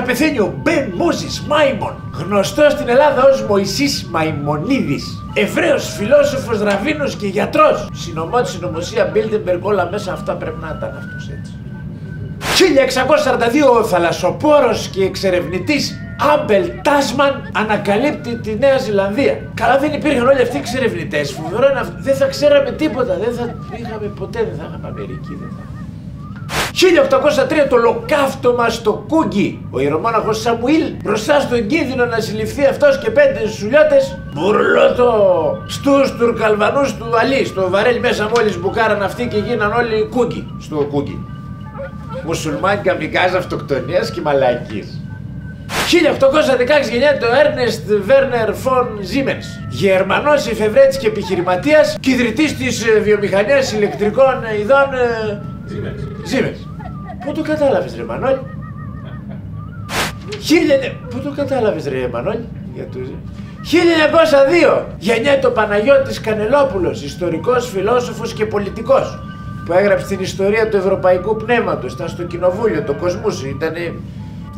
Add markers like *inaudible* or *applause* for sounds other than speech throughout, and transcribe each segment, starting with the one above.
1204 πεθαίνει ο Μπεν Μόζης Μάιμον, γνωστός στην Ελλάδα ως Μωυσής Μαϊμονίδης. Εβραίος φιλόσοφος, ραβίνος και γιατρός. Συνομότης συνωμοσία Bilderberg, όλα μέσα αυτά πρέπει να ήταν αυτός έτσι. 1642 ο θαλασσοπόρος και εξερευνητής Άμπελ Τάσμαν ανακαλύπτει τη Νέα Ζηλανδία. Καλά δεν υπήρχαν όλοι αυτοί οι εξερευνητές. Φοβερό είναι αυτό. Δεν θα ξέραμε τίποτα. Δεν θα είχαμε ποτέ, δεν θα είχαμε Αμερική. Δεν θα... 1803 το ολοκαύτωμα στο Κούγκι. Ο ιερομόναχος Σαμουήλ μπροστά στον κίνδυνο να συλληφθεί αυτός και πέντε σουλιώτες μπουρλότο στους τουρκαλβανούς του Αλή. Στο βαρέλι μέσα μόλις μπουκάραν αυτοί και γίναν όλοι Κούγκι στο Κούγκι. Μουσουλμάνοι καμικάζι αυτοκτονίας και μαλακής. 1816 γεννιέται ο Έρνεστ Βέρνερ Φον Ζίμενς, Γερμανός εφευρέτης και επιχειρηματίας και ιδρυτής της ε, βιομηχανίας ηλεκτρικών ειδών Ζήμενς. Πού το κατάλαβες ρε Μανώλη; Χίλια... Πού το κατάλαβες ρε Μανώλη; Για το... 1902 γεννιέται ο Παναγιώτης Κανελόπουλος, ιστορικός, φιλόσοφος και πολιτικός που έγραψε την ιστορία του ευρωπαϊκού πνεύματος, ήταν στο κοινοβούλιο, το κοσμούσι, ήταν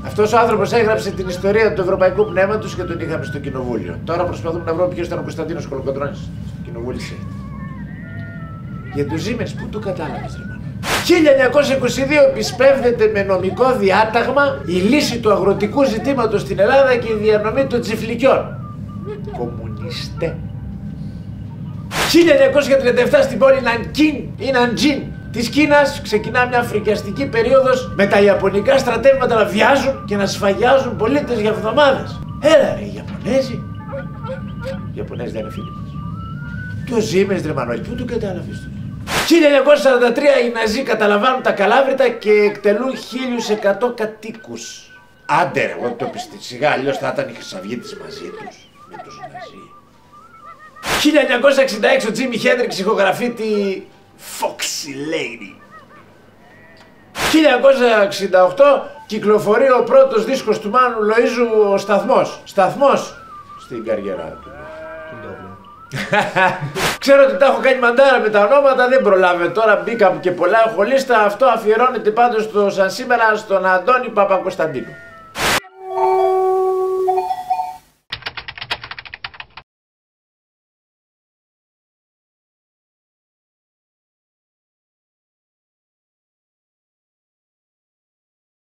αυτός ο άνθρωπος έγραψε την ιστορία του ευρωπαϊκού πνεύματος και τον είχαμε στο κοινοβούλιο. Τώρα προσπαθούμε να βρούμε ποιος ήταν ο Κωνσταντίνος Κολοκοντρόνη. Στο κοινοβούλιο. Για του Ζήμεν, πού το κατάλαβες, ρε 1922 επισπεύδεται με νομικό διάταγμα η λύση του αγροτικού ζητήματος στην Ελλάδα και η διανομή των τσιφλικιών. Κομμουνιστέ. 1937 στην πόλη Νανκίν ή Ναντζίν της Κίνας ξεκινά μια φρικιαστική περίοδος με τα Ιαπωνικά στρατεύματα να βιάζουν και να σφαγιάζουν πολίτες για εβδομάδες. Έλα ρε, οι Ιαπωνέζοι. Οι Ιαπωνέζοι δεν είναι φίλοι μας. Και ο Ζήμες Δρεμανόλη, πού το κατάλαβε του. 1943 οι Ναζί καταλαμβάνουν τα Καλάβρητα και εκτελούν 1100 κατοίκους. Άντε ρε, εγώ το πιστή. Σιγά, αλλιώς θα ήταν οι Χρυσαυγίτες μαζί τους. Με τους Ναζί. 1966 ο Τζίμι Χέντριξ ηχογραφεί τη Foxy Lady. 1968 κυκλοφορεί ο πρώτος δίσκος του Μάνου Λοΐζου ο Σταθμός. Σταθμός στην καριέρα του. *laughs* Ξέρω ότι τα έχω κάνει μαντάρα με τα ονόματα, δεν προλάβε. Τώρα μπήκα και πολλά έχω λίστα. Αυτό αφιερώνεται πάντως στο σαν σήμερα στον Αντώνη Παπακοσταντίνου.